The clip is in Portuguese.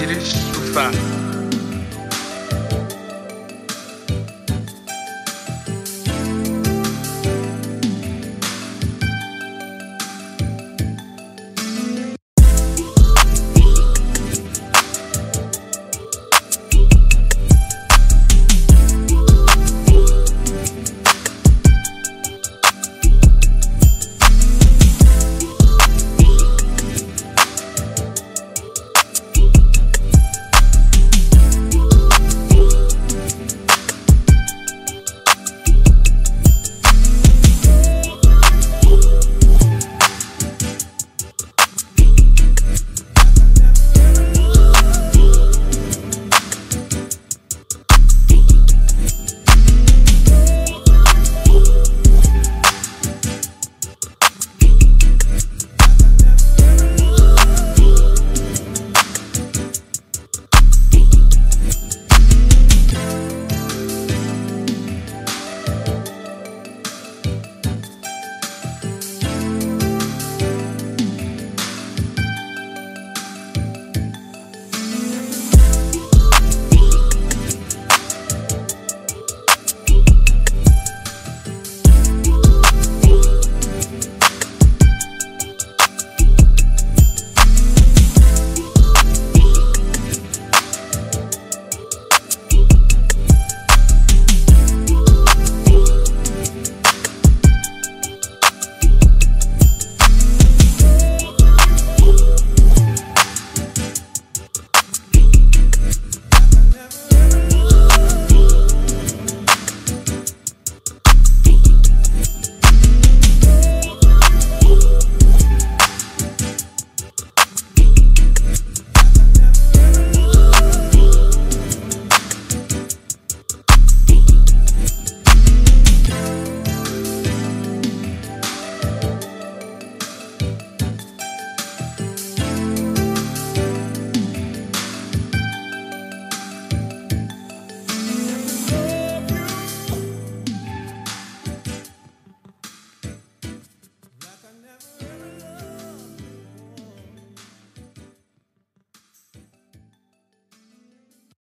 compartilha, surfar.